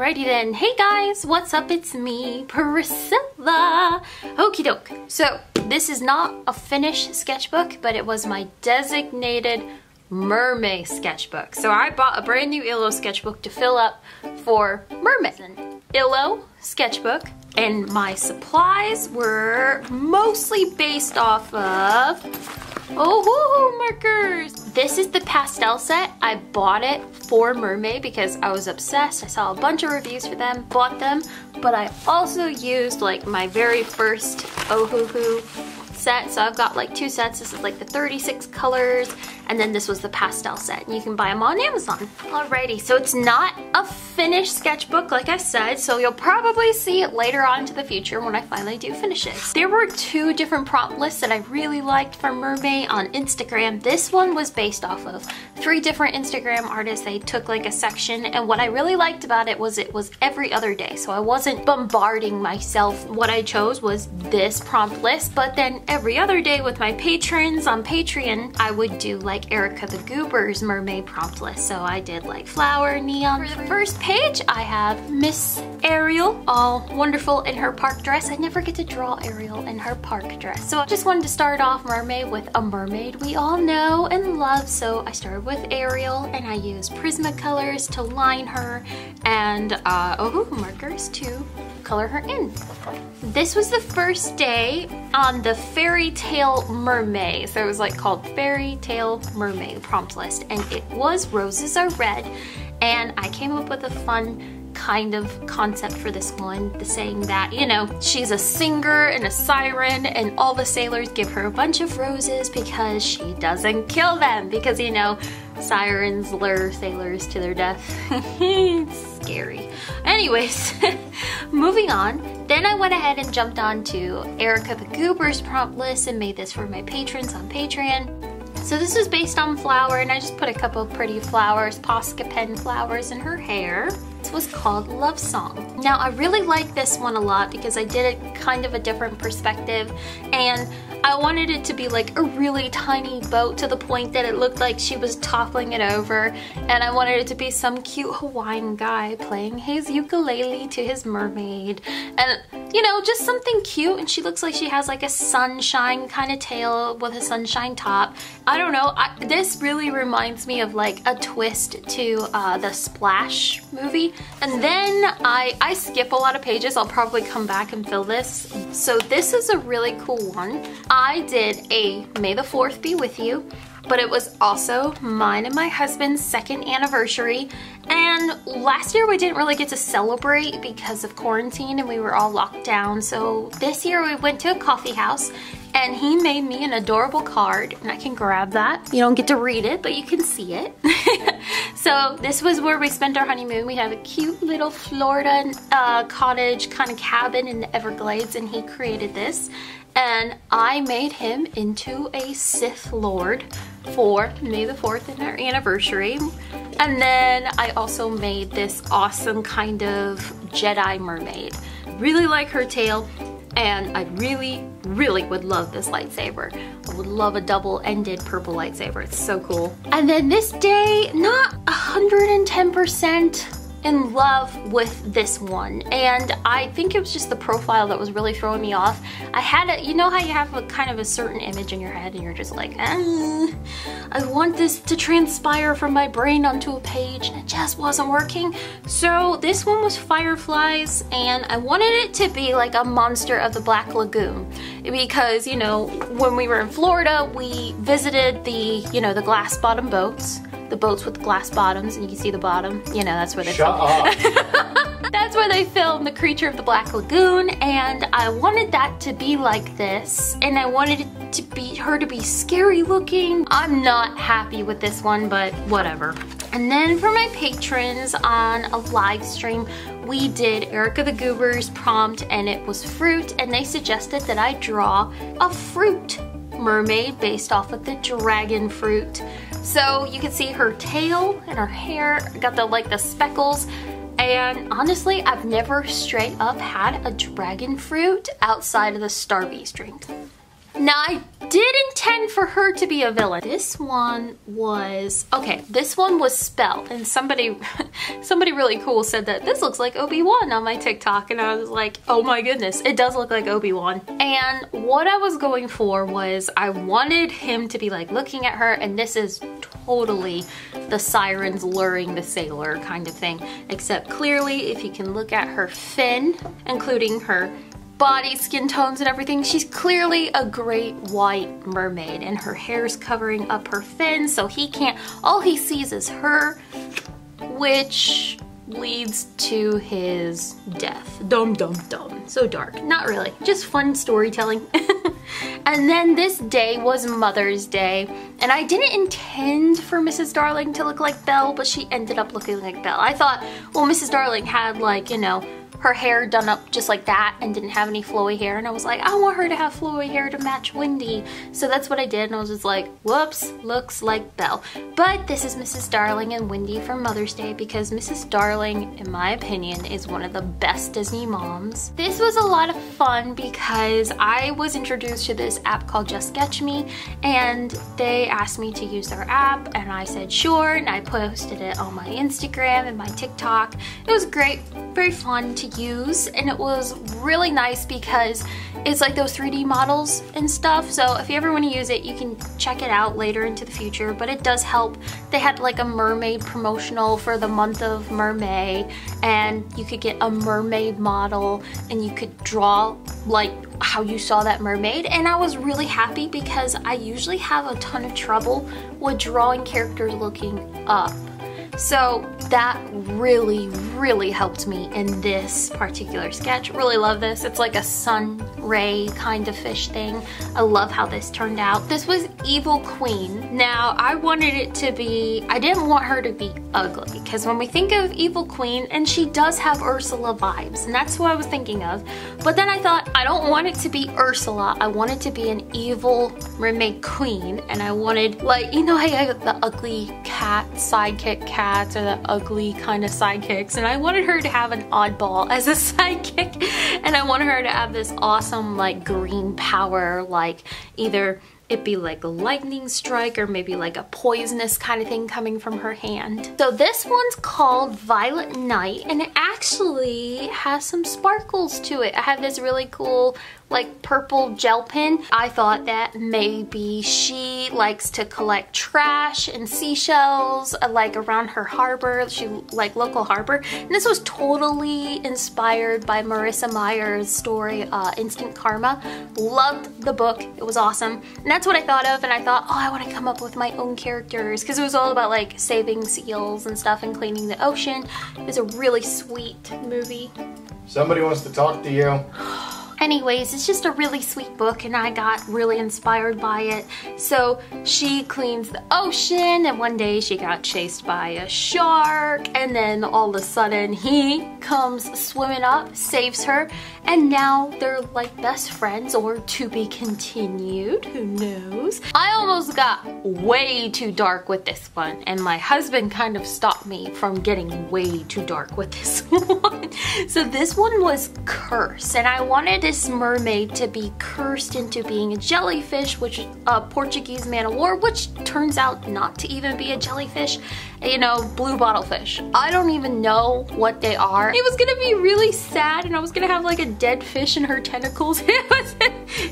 Alrighty then. Hey guys, what's up? It's me, Priscilla. Okie doke. So, this is not a finished sketchbook, but it was my designated mermaid sketchbook. So I bought a brand new Illo sketchbook to fill up for mermaids. Illo sketchbook and my supplies were mostly based off of Oh, markers! This is the pastel set. I bought it for MerMay because I was obsessed. I saw a bunch of reviews for them, bought them, but I also used like my very first Ohuhu set. So I've got like two sets. This is like the 36 colors and then this was the pastel set. And you can buy them on Amazon. Alrighty, so it's not a finished sketchbook like I said, so you'll probably see it later on into the future when I finally do finish it. There were two different prompt lists that I really liked from MerMay on Instagram. This one was based off of three different Instagram artists. They took like a section and what I really liked about it was it was every other day. So I wasn't bombarding myself. What I chose was this prompt list, but then every other day with my patrons on Patreon, I would do like Erica the Goober's MerMay prompt list. So I did like flower, neon. For the first page, I have Miss Ariel, all wonderful in her park dress. I never get to draw Ariel in her park dress. So I just wanted to start off mermaid with a mermaid we all know and love. So I started with Ariel and I used Prismacolors to line her and uh, oh, markers to color her in. This was the first day on the Fairy Tale Mermaid. So it was like called Fairy Tale Mermaid prompt list and it was Roses Are Red and I came up with a fun kind of concept for this one, the saying that, you know, she's a singer and a siren and all the sailors give her a bunch of roses because she doesn't kill them because, you know, sirens lure sailors to their death. it's scary. Anyways, moving on. Then I went ahead and jumped onto Erica the Goober's prompt list and made this for my patrons on Patreon. So this is based on flower and I just put a couple pretty flowers, Posca pen flowers in her hair. Was called Love Song. Now I really like this one a lot because I did it kind of a different perspective and I wanted it to be like a really tiny boat to the point that it looked like she was toppling it over and I wanted it to be some cute Hawaiian guy playing his ukulele to his mermaid and you know just something cute and she looks like she has like a sunshine kind of tail with a sunshine top. I don't know I, this really reminds me of like a twist to uh, the Splash movie and then I, I skip a lot of pages I'll probably come back and fill this so this is a really cool one I did a May the 4th be with you, but it was also mine and my husband's second anniversary. And last year we didn't really get to celebrate because of quarantine and we were all locked down. So this year we went to a coffee house and he made me an adorable card and I can grab that. You don't get to read it, but you can see it. so this was where we spent our honeymoon. We have a cute little Florida uh, cottage kind of cabin in the Everglades and he created this and I made him into a Sith Lord for May the 4th and our anniversary. And then I also made this awesome kind of Jedi mermaid. Really like her tail and I really, really would love this lightsaber. I would love a double-ended purple lightsaber. It's so cool. And then this day, not 110% in love with this one and I think it was just the profile that was really throwing me off. I had a, you know how you have a kind of a certain image in your head and you're just like, eh, I want this to transpire from my brain onto a page and it just wasn't working. So this one was Fireflies and I wanted it to be like a monster of the Black Lagoon because, you know, when we were in Florida, we visited the, you know, the glass bottom boats the boats with glass bottoms and you can see the bottom. You know, that's where they Shut up. that's where they filmed The Creature of the Black Lagoon and I wanted that to be like this and I wanted it to be her to be scary looking. I'm not happy with this one, but whatever. And then for my patrons on a live stream, we did Erica the Goober's prompt and it was fruit and they suggested that I draw a fruit mermaid based off of the dragon fruit. So you can see her tail and her hair, got the like the speckles. And honestly, I've never straight up had a dragon fruit outside of the Starbucks drink. Now I did intend for her to be a villain. This one was, okay, this one was spelled and somebody, somebody really cool said that this looks like Obi-Wan on my TikTok and I was like, oh my goodness, it does look like Obi-Wan. And what I was going for was I wanted him to be like looking at her and this is totally the sirens luring the sailor kind of thing. Except clearly if you can look at her fin, including her body, skin tones and everything. She's clearly a great white mermaid and her hair's covering up her fins so he can't, all he sees is her, which leads to his death. Dum dum dum. So dark. Not really. Just fun storytelling. and then this day was Mother's Day, and I didn't intend for Mrs. Darling to look like Belle, but she ended up looking like Belle. I thought, well, Mrs. Darling had like, you know, her hair done up just like that and didn't have any flowy hair and I was like I want her to have flowy hair to match Wendy so that's what I did and I was just like whoops looks like Belle but this is Mrs. Darling and Wendy for Mother's Day because Mrs. Darling in my opinion is one of the best Disney moms this was a lot of fun because I was introduced to this app called Just Sketch Me and they asked me to use their app and I said sure and I posted it on my Instagram and my TikTok it was great very fun to use and it was really nice because it's like those 3D models and stuff so if you ever want to use it you can check it out later into the future but it does help. They had like a mermaid promotional for the month of mermay and you could get a mermaid model and you could draw like how you saw that mermaid and I was really happy because I usually have a ton of trouble with drawing characters looking up. So that really, really helped me in this particular sketch. Really love this. It's like a sun ray kind of fish thing. I love how this turned out. This was Evil Queen. Now, I wanted it to be, I didn't want her to be ugly because when we think of Evil Queen, and she does have Ursula vibes, and that's who I was thinking of. But then I thought, I don't want it to be Ursula. I want it to be an evil mermaid queen, and I wanted, like, you know you have the ugly cat, sidekick cats or the ugly kind of sidekicks and I wanted her to have an oddball as a sidekick and I wanted her to have this awesome like green power like either it be like a lightning strike or maybe like a poisonous kind of thing coming from her hand. So this one's called Violet Night and it actually has some sparkles to it. I have this really cool like purple gel pen. I thought that maybe she likes to collect trash and seashells uh, like around her harbor, she like local harbor. And this was totally inspired by Marissa Meyer's story, uh, Instant Karma. Loved the book, it was awesome. And that's what I thought of and I thought, oh, I wanna come up with my own characters because it was all about like saving seals and stuff and cleaning the ocean. It was a really sweet movie. Somebody wants to talk to you. Anyways, it's just a really sweet book and I got really inspired by it. So she cleans the ocean and one day she got chased by a shark and then all of a sudden he comes swimming up, saves her, and now they're like best friends or to be continued, who knows. I almost got way too dark with this one and my husband kind of stopped me from getting way too dark with this one. so this one was Curse and I wanted to this mermaid to be cursed into being a jellyfish, which a Portuguese man of war, which turns out not to even be a jellyfish, you know, blue bottlefish. I don't even know what they are. It was gonna be really sad and I was gonna have like a dead fish in her tentacles. It was,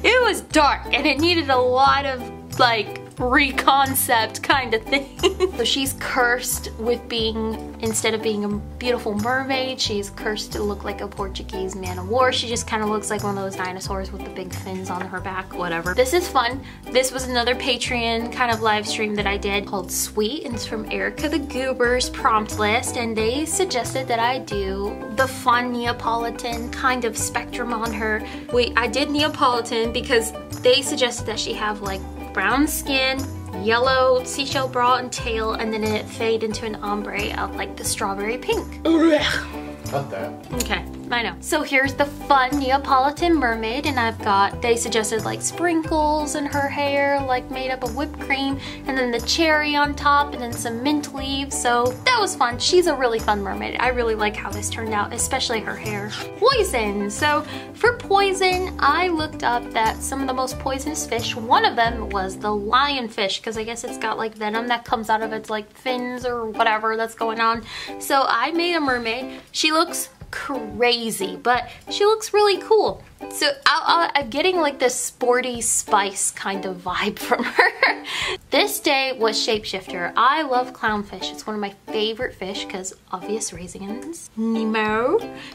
it was dark and it needed a lot of like reconcept kind of thing. so she's cursed with being, instead of being a beautiful mermaid, she's cursed to look like a Portuguese man of war. She just kind of looks like one of those dinosaurs with the big fins on her back, whatever. This is fun. This was another Patreon kind of live stream that I did called Sweet, and it's from Erica the Goober's prompt list, and they suggested that I do the fun Neapolitan kind of spectrum on her. Wait, I did Neapolitan because they suggested that she have like brown skin, yellow seashell bra and tail, and then it fade into an ombre of like the strawberry pink. Cut that. Okay. I know. So here's the fun Neapolitan mermaid and I've got, they suggested like sprinkles in her hair, like made up of whipped cream, and then the cherry on top and then some mint leaves. So that was fun. She's a really fun mermaid. I really like how this turned out, especially her hair. Poison. So for poison, I looked up that some of the most poisonous fish, one of them was the lionfish because I guess it's got like venom that comes out of its like fins or whatever that's going on. So I made a mermaid. She looks crazy, but she looks really cool. So I, am getting like this sporty spice kind of vibe from her. this day was Shapeshifter. I love clownfish. It's one of my favorite fish because obvious reasons. Nemo.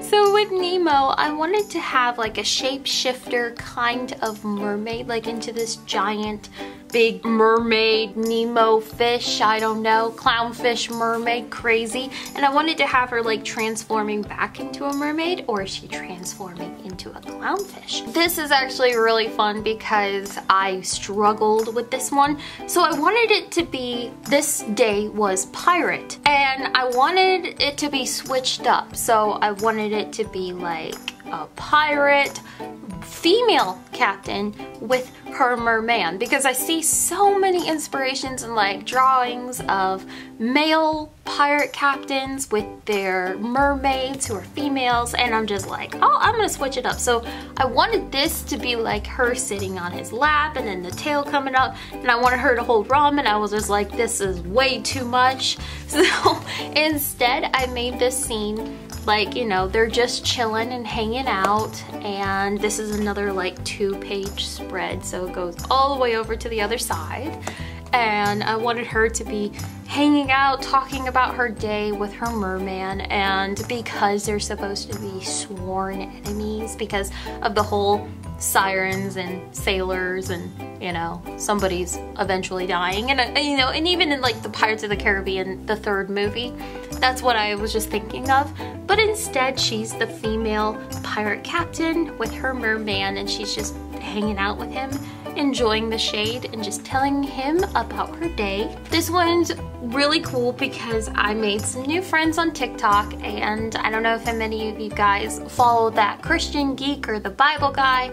so with Nemo, I wanted to have like a shapeshifter kind of mermaid, like into this giant big mermaid, Nemo fish, I don't know, clownfish mermaid, crazy. And I wanted to have her like transforming back into a mermaid or she transforming into a clownfish? This is actually really fun because I struggled with this one. So I wanted it to be, this day was pirate and I wanted it to be switched up. So I wanted it to be like a pirate, female captain with her merman because I see so many inspirations and like drawings of male pirate captains with their mermaids who are females and I'm just like oh I'm gonna switch it up. So I wanted this to be like her sitting on his lap and then the tail coming up and I wanted her to hold Rom and I was just like this is way too much. So instead I made this scene like you know they're just chilling and hanging out and this is another like two page spread. So it goes all the way over to the other side. And I wanted her to be hanging out talking about her day with her merman and because they're supposed to be sworn enemies because of the whole sirens and sailors and you know somebody's eventually dying and uh, you know and even in like the Pirates of the Caribbean the third movie that's what I was just thinking of but instead she's the female pirate captain with her merman and she's just hanging out with him enjoying the shade and just telling him about her day. This one's really cool because I made some new friends on TikTok and I don't know if many of you guys follow that Christian geek or the Bible guy.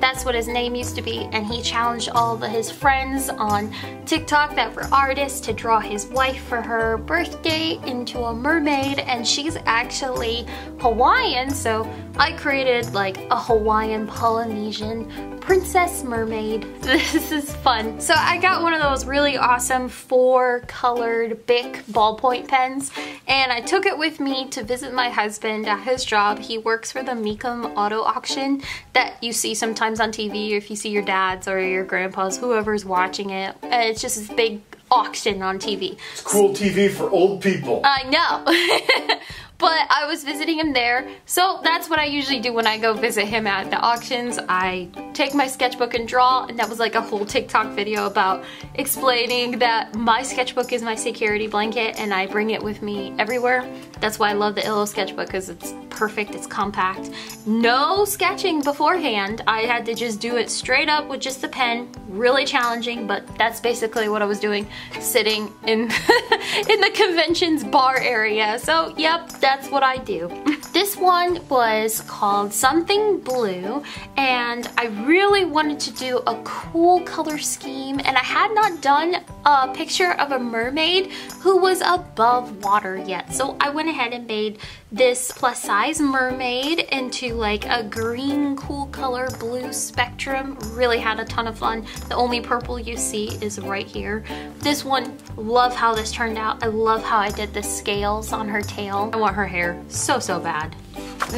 That's what his name used to be and he challenged all of his friends on TikTok that were artists to draw his wife for her birthday into a mermaid and she's actually Hawaiian so I created like a Hawaiian Polynesian princess mermaid. This is fun. So I got one of those really awesome four colored Bic ballpoint pens and I took it with me to visit my husband at his job. He works for the Mecum Auto Auction that you see sometimes on TV if you see your dad's or your grandpa's, whoever's watching it. Uh, it's just this big auction on TV. It's cool TV for old people. I know. but I was visiting him there. So that's what I usually do when I go visit him at the auctions. I take my sketchbook and draw and that was like a whole TikTok video about explaining that my sketchbook is my security blanket and I bring it with me everywhere. That's why I love the Illo sketchbook because it's perfect, it's compact. No sketching beforehand. I had to just do it straight up with just the pen. Really challenging, but that's basically what I was doing, sitting in, in the convention's bar area. So yep, that's what I do. this one was called Something Blue and I really wanted to do a cool color scheme and I had not done a picture of a mermaid who was above water yet. So I went ahead and made this plus size mermaid into like a green cool color blue spectrum. Really had a ton of fun. The only purple you see is right here. This one love how this turned out. I love how I did the scales on her tail. I want her hair so so bad.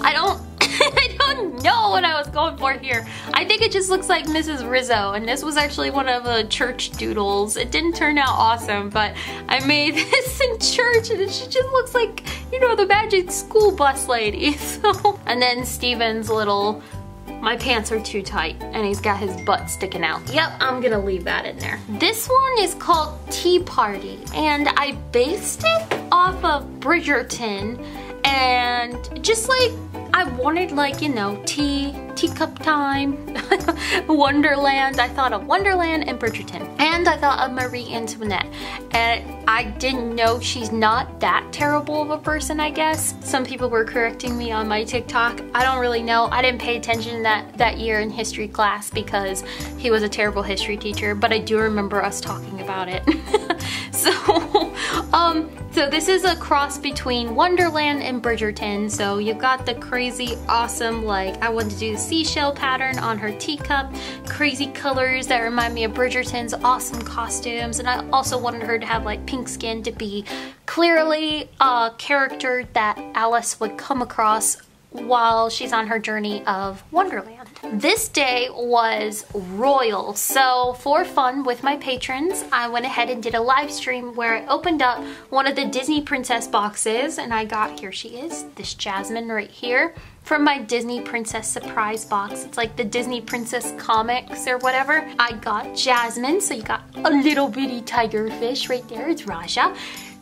I don't I don't know what I was going for here. I think it just looks like Mrs. Frizzle and this was actually one of the church doodles. It didn't turn out awesome but I made this in church and she just looks like, you know, the magic school bus lady. So, and then Steven's little my pants are too tight and he's got his butt sticking out. Yep, I'm gonna leave that in there. This one is called Tea Party and I based it off of Bridgerton and just like I wanted like, you know, tea teacup time, Wonderland. I thought of Wonderland and Bridgerton. And I thought of Marie Antoinette. And I didn't know she's not that terrible of a person, I guess. Some people were correcting me on my TikTok. I don't really know. I didn't pay attention that, that year in history class because he was a terrible history teacher, but I do remember us talking about it. so, um, so this is a cross between Wonderland and Bridgerton. So you've got the crazy, awesome, like I wanted to do the seashell pattern on her teacup, crazy colors that remind me of Bridgerton's awesome costumes. And I also wanted her to have like pink skin to be clearly a character that Alice would come across while she's on her journey of Wonderland. This day was royal, so for fun with my patrons, I went ahead and did a live stream where I opened up one of the Disney Princess boxes and I got, here she is, this Jasmine right here from my Disney Princess surprise box. It's like the Disney Princess comics or whatever. I got Jasmine, so you got a little bitty tiger fish right there. It's Rajah.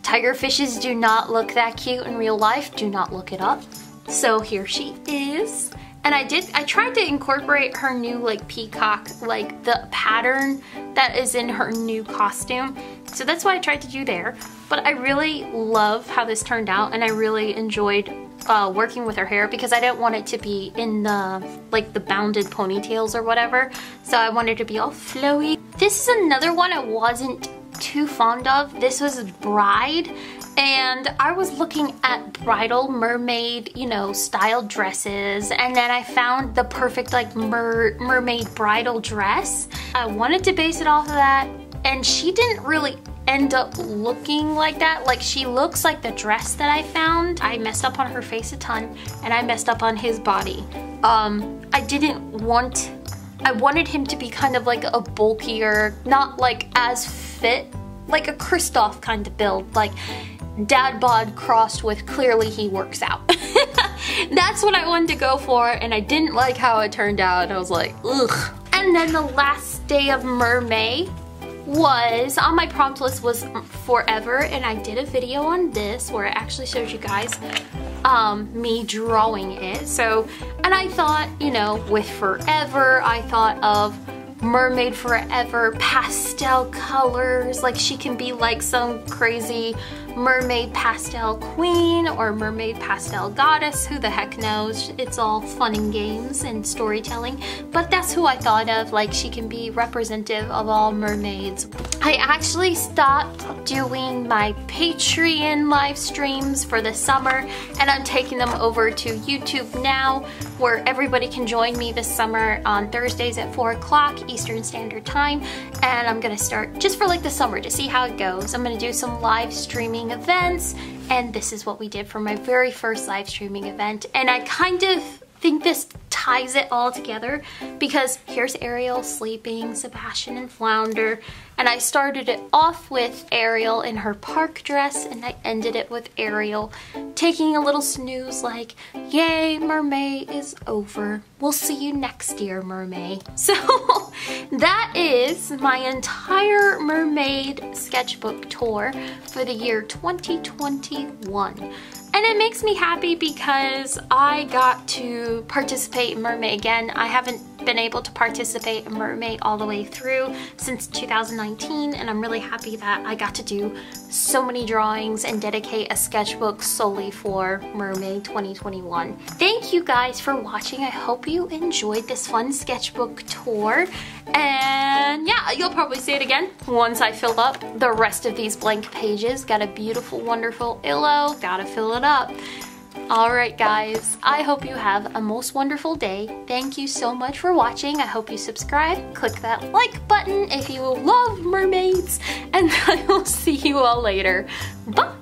Tiger fishes do not look that cute in real life. Do not look it up. So here she is. And I did, I tried to incorporate her new like peacock, like the pattern that is in her new costume. So that's what I tried to do there. But I really love how this turned out and I really enjoyed uh, working with her hair because I didn't want it to be in the, like the bounded ponytails or whatever. So I wanted to be all flowy. This is another one I wasn't too fond of. This was Bride and I was looking at bridal mermaid, you know, style dresses and then I found the perfect like mer mermaid bridal dress. I wanted to base it off of that and she didn't really end up looking like that. Like she looks like the dress that I found. I messed up on her face a ton and I messed up on his body. Um, I didn't want, I wanted him to be kind of like a bulkier, not like as fit, like a Kristoff kind of build. Like dad bod crossed with clearly he works out. That's what I wanted to go for and I didn't like how it turned out. I was like, ugh. And then the last day of MerMay was, on my prompt list was Forever and I did a video on this where I actually showed you guys um, me drawing it. So, and I thought, you know, with Forever, I thought of mermaid forever pastel colors like she can be like some crazy mermaid pastel queen or mermaid pastel goddess, who the heck knows. It's all fun and games and storytelling, but that's who I thought of, like she can be representative of all mermaids. I actually stopped doing my Patreon live streams for the summer and I'm taking them over to YouTube now where everybody can join me this summer on Thursdays at 4 o'clock Eastern Standard Time and I'm gonna start just for like the summer to see how it goes. I'm gonna do some live streaming streaming events and this is what we did for my very first live streaming event. And I kind of think this ties it all together because here's Ariel sleeping, Sebastian and Flounder, and I started it off with Ariel in her park dress and I ended it with Ariel taking a little snooze like, yay, MerMay is over. We'll see you next year, MerMay. So that is my entire mermaid sketchbook tour for the year 2021. And it makes me happy because I got to participate in Mermay again. I haven't been able to participate in Mermay all the way through since 2019 and I'm really happy that I got to do so many drawings and dedicate a sketchbook solely for MerMay 2021. Thank you guys for watching. I hope you enjoyed this fun sketchbook tour and yeah, you'll probably see it again once I fill up the rest of these blank pages. Got a beautiful, wonderful illo, gotta fill it up. Alright guys, I hope you have a most wonderful day. Thank you so much for watching. I hope you subscribe, click that like button if you love mermaids, and I will see you all later. Bye!